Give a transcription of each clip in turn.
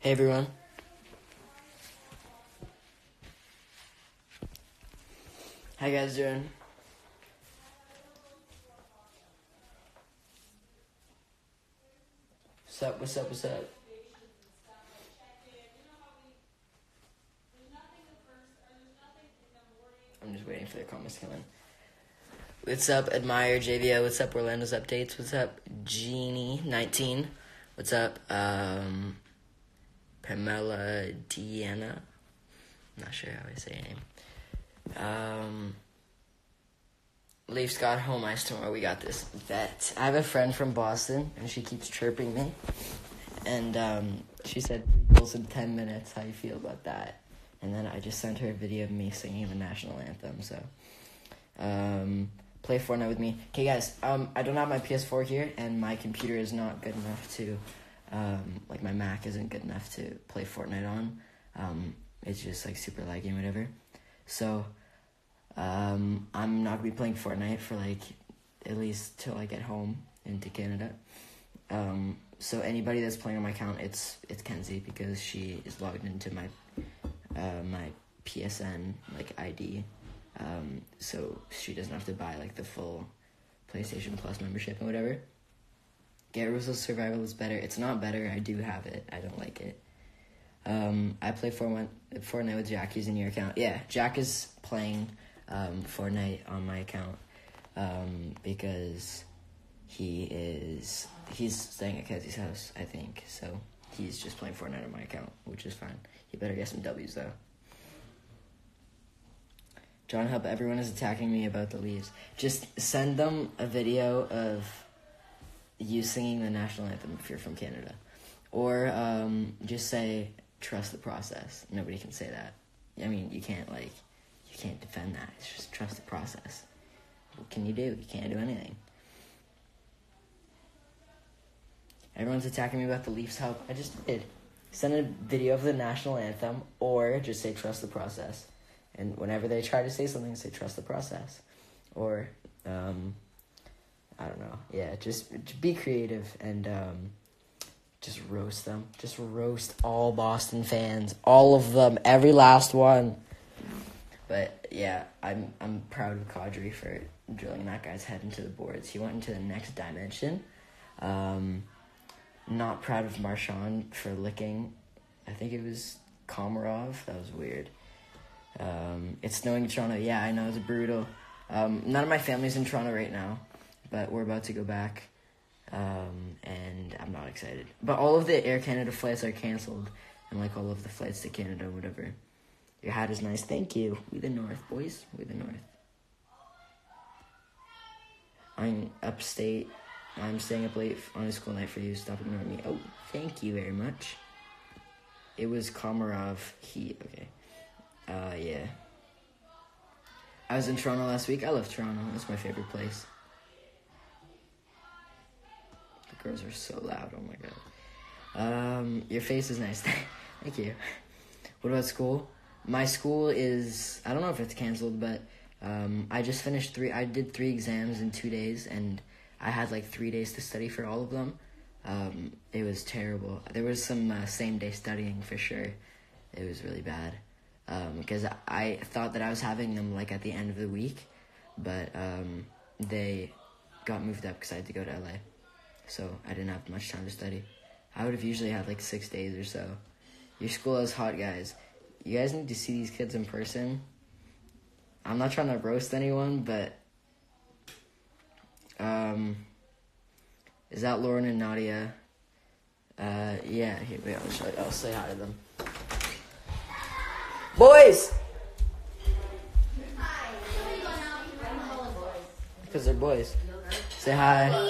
Hey everyone. How you guys doing? What's up, what's up, what's up? I'm just waiting for the comments to come in. What's up, Admire JVO? What's up, Orlando's updates? What's up, Genie19? What's up, um, Pamela Deanna? I'm not sure how I say your name. Um, Leafs got home ice tomorrow. We got this bet. I have a friend from Boston, and she keeps chirping me. And um, she said goals in 10 minutes. How you feel about that? And then I just sent her a video of me singing the national anthem. So, um, play Fortnite with me. Okay, guys. Um, I don't have my PS4 here, and my computer is not good enough to, um, like my Mac isn't good enough to play Fortnite on. Um, it's just like super laggy and whatever. So, um, I'm not gonna be playing Fortnite for like at least till I get home into Canada. Um, so anybody that's playing on my account, it's it's Kenzie because she is logged into my uh, my PSN like ID. Um, so she doesn't have to buy like the full PlayStation Plus membership and whatever. Get Russo's Survival is better. It's not better. I do have it. I don't like it. Um, I play Fortnite, Fortnite with Jack. He's in your account. Yeah, Jack is playing um, Fortnite on my account um, because he is he's staying at Kenzie's house. I think so. He's just playing Fortnite on my account, which is fine. He better get some W's though. John Help, everyone is attacking me about the leaves. Just send them a video of you singing the national anthem if you're from Canada. Or um, just say, trust the process. Nobody can say that. I mean, you can't, like, you can't defend that. It's just trust the process. What can you do? You can't do anything. Everyone's attacking me about the Leafs help. I just did. Send a video of the national anthem or just say trust the process. And whenever they try to say something, say trust the process. Or, um, I don't know. Yeah, just, just be creative and um, just roast them. Just roast all Boston fans. All of them. Every last one. But yeah, I'm I'm proud of Kadri for drilling that guy's head into the boards. He went into the next dimension. Um, not proud of Marchand for licking. I think it was Komarov. That was weird. Um, it's snowing in Toronto. Yeah, I know it's brutal. Um, none of my family's in Toronto right now, but we're about to go back, um, and I'm not excited. But all of the Air Canada flights are canceled, and like all of the flights to Canada, whatever. Your hat is nice. Thank you. We the North, boys. We the North. I'm upstate. I'm staying up late on a school night for you. Stop ignoring me. Oh, thank you very much. It was Komarov. He okay. Uh, yeah. I was in Toronto last week. I love Toronto. It's my favorite place. Are so loud. Oh my god. Um, your face is nice. Thank you. What about school? My school is I don't know if it's canceled, but um, I just finished three. I did three exams in two days, and I had like three days to study for all of them. Um, it was terrible. There was some uh, same day studying for sure. It was really bad because um, I thought that I was having them like at the end of the week, but um, they got moved up because I had to go to LA, so I didn't have much time to study. I would have usually had like six days or so. Your school is hot, guys. You guys need to see these kids in person. I'm not trying to roast anyone, but um, is that Lauren and Nadia? Uh, yeah, here we go. I'll, show. I'll say hi to them. Boys! Because they're boys. Say hi. Are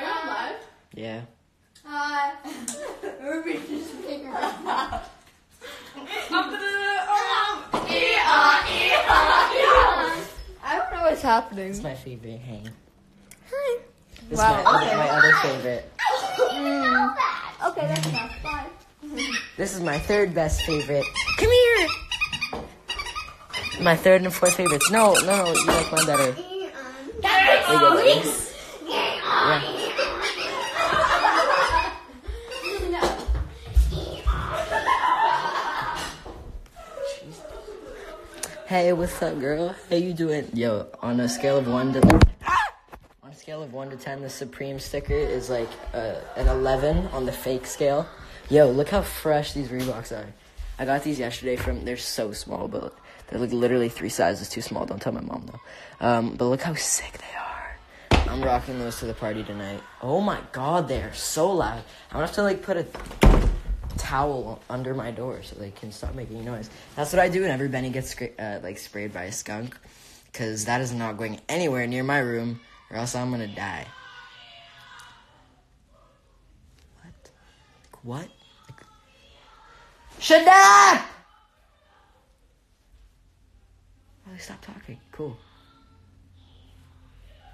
you on live? Yeah. Hi. Ruby just came around. I don't know what's happening. It's my favorite hang. Hi. This Wow, is my, okay. my other favorite. Mm. Okay, that's enough. Bye. This is my third best favorite. Come here! My third and fourth favorites. No, no, no, you like mine better. There you Hey, what's up, girl? How you doing? Yo, on a scale of one to on a scale of one to ten, the Supreme sticker is like uh, an eleven on the fake scale. Yo, look how fresh these Reeboks are. I got these yesterday from. They're so small, but they're like literally three sizes too small. Don't tell my mom though. Um, but look how sick they are. I'm rocking those to the party tonight. Oh my god, they are so loud. I'm gonna have to like put a towel under my door so they can stop making noise. That's what I do whenever Benny gets uh, like sprayed by a skunk, because that is not going anywhere near my room, or else I'm gonna die. What? Like, what? Like, up! Oh, they stopped talking. Cool.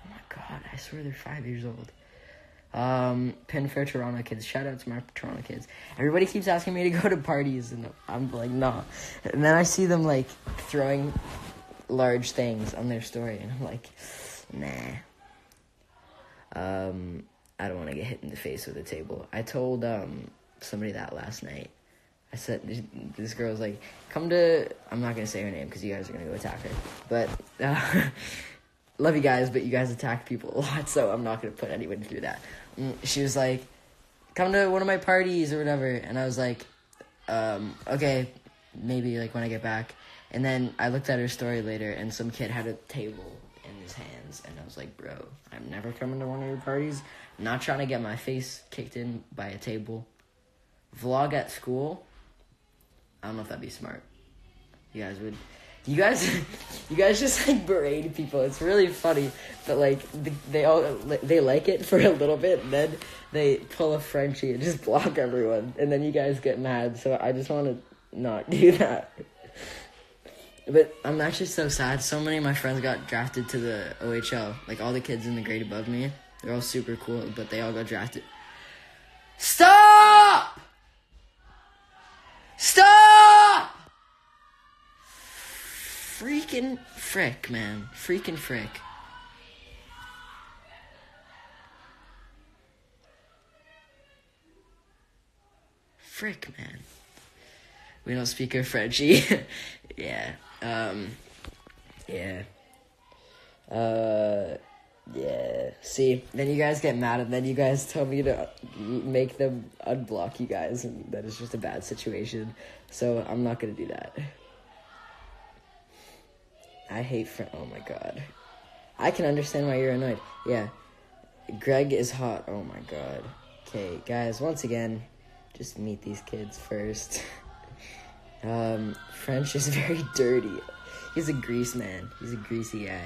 Oh my god, I swear they're five years old. Um, Pin for Toronto kids. Shout out to my Toronto kids. Everybody keeps asking me to go to parties, and I'm like, nah. And then I see them like throwing large things on their story, and I'm like, nah. Um, I don't want to get hit in the face with a table. I told um somebody that last night. I said this, girl's like, come to. I'm not gonna say her name because you guys are gonna go attack her, but. Uh, love you guys, but you guys attack people a lot, so I'm not gonna put anyone through that. Mm, She was like, "Come to one of my parties or whatever," and I was like, um, "Okay, maybe like when I get back." And then I looked at her story later, and some kid had a table in his hands, and I was like, "Bro, I'm never coming to one of your parties. I'm not trying to get my face kicked in by a table. Vlog at school. I don't know if that'd be smart. You guys would." You guys, you guys just like berate people. It's really funny, but like they all they like it for a little bit, and then they pull a Frenchie and just block everyone, and then you guys get mad. So I just want to not do that. But I'm actually so sad. So many of my friends got drafted to the OHL. Like all the kids in the grade above me, they're all super cool, but they all got drafted. Stop! Freaking frick, man. Freaking frick. Frick, man. We don't speak of Frenchie. yeah. Um. Yeah. Uh. Yeah. See, then you guys get mad, and then you guys tell me to make them unblock you guys, and that is just a bad situation. So I'm not gonna do that. I hate French. Oh my god. I can understand why you're annoyed. Yeah. Greg is hot. Oh my god. Okay, guys, once again, just meet these kids first. um, French is very dirty. He's a grease man. He's a greasy guy.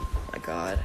Oh my god.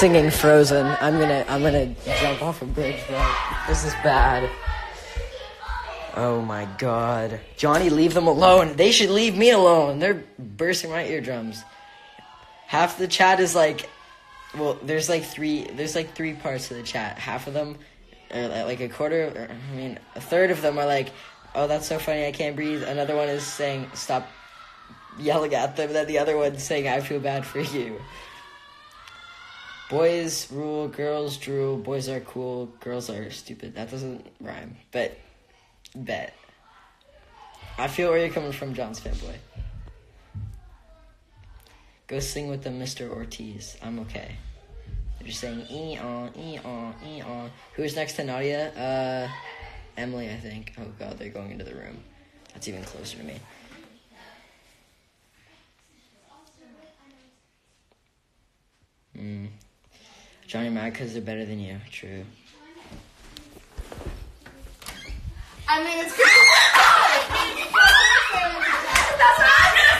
Singing Frozen. I'm gonna I'm gonna jump off a bridge, bro. This is bad. Oh my god. Johnny, leave them alone. They should leave me alone. They're bursting my eardrums. Half the chat is like well, there's like three there's like three parts of the chat. Half of them or like a quarter or, I mean a third of them are like, "Oh, that's so funny. I can't breathe." Another one is saying, "Stop yelling at them." Then the other one's saying, "I feel bad for you." Boys rule, girls drool, boys are cool, girls are stupid. That doesn't rhyme, but bet. I feel where you're coming from, John's fanboy. Go sing with them, Mr. Ortiz. I'm okay. They're just saying ee on, ee on, ee on. Who's next to Nadia? Uh, Emily, I think. Oh god, they're going into the room. That's even closer to me. Hmm. Johnny mad because they're better than you. True. I mean, it's That's what I was gonna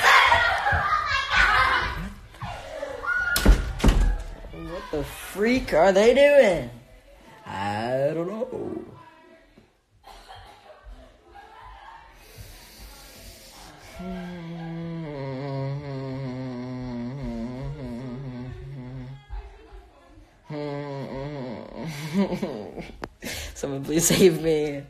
say! What the freak are they doing? Someone please save me.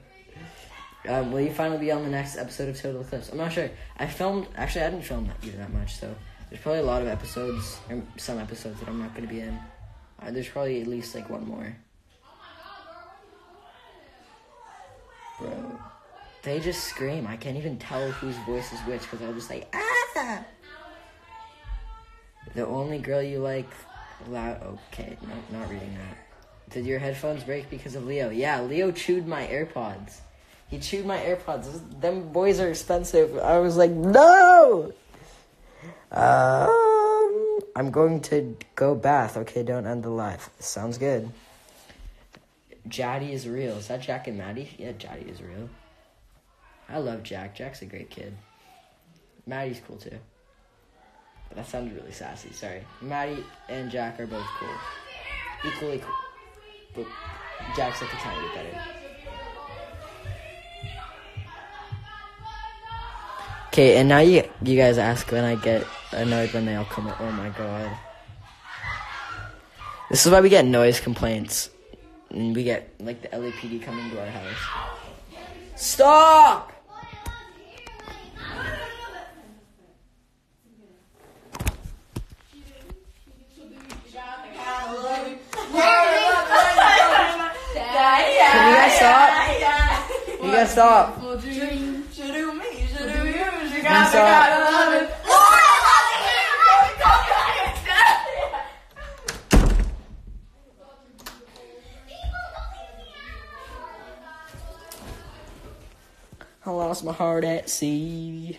Um, will you finally be on the next episode of Total Eclipse? I'm not sure. I filmed, actually, I didn't film that either that much, so there's probably a lot of episodes, or some episodes that I'm not going to be in. Uh, there's probably at least like one more. Bro, they just scream. I can't even tell whose voice is which because I'll just like, ah! The only girl you like, loud. Okay, no, not reading that. Did your headphones break because of Leo? Yeah, Leo chewed my AirPods. He chewed my AirPods. Them boys are expensive. I was like, no! Um, I'm going to go bath. Okay, don't end the live. Sounds good. Jaddy is real. Is that Jack and Maddie? Yeah, Jaddy is real. I love Jack. Jack's a great kid. Maddie's cool too. But that sounded really sassy. Sorry. Maddie and Jack are both cool. Equally cool. But Jack's like a tiny bit better. Okay, and now you you guys ask when I get annoyed when they all come. Oh my god. This is why we get noise complaints. And we get like the LAPD coming to our house. Stop! Can you guys stop? You guys stop. Can you stop? I lost my heart at sea.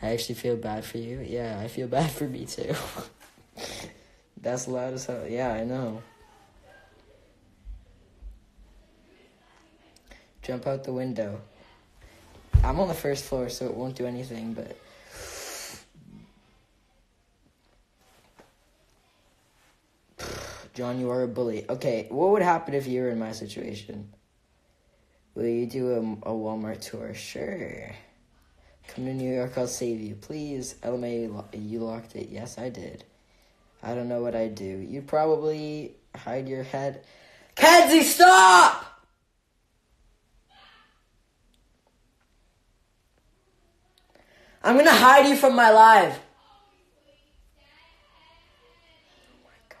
I actually feel bad for you. Yeah, I feel bad for me too. That's loud as hell. Yeah, I know. Jump out the window. I'm on the first floor, so it won't do anything, but. John, you are a bully. Okay, what would happen if you were in my situation? Will you do a, a Walmart tour? Sure. Come to New York, I'll save you. Please. LMA, you lo- you locked it. Yes, I did. I don't know what I'd do. You'd probably hide your head. Kenzie, stop! I'm gonna hide you from my live. Oh my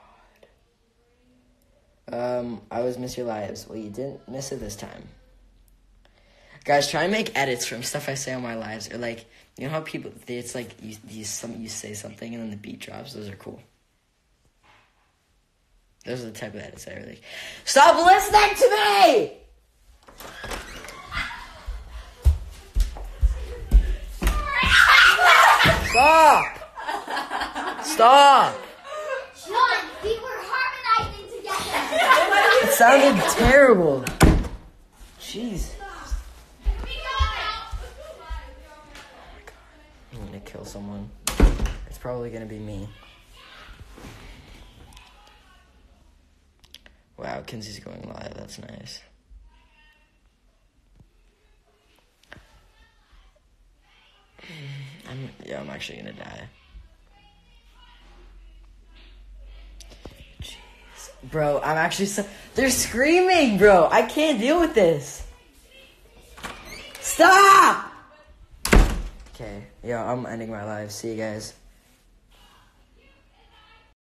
god. Um, I always miss your lives. Well, you didn't miss it this time. Guys, try and make edits from stuff I say on my lives, or like, you know how people, it's like you, you some you say something and then the beat drops. Those are cool. Those are the type of edits I really. Stop listening to me! Stop! Stop! John, we were harmonizing together. It sounded terrible. Jeez. I'm gonna kill someone. It's probably gonna be me. Wow, Kenzie's going live. That's nice. I'm yeah, I'm actually gonna die. Jeez, bro, I'm actually so they're screaming, bro. I can't deal with this. Stop. Okay, yeah, I'm ending my live. See you guys.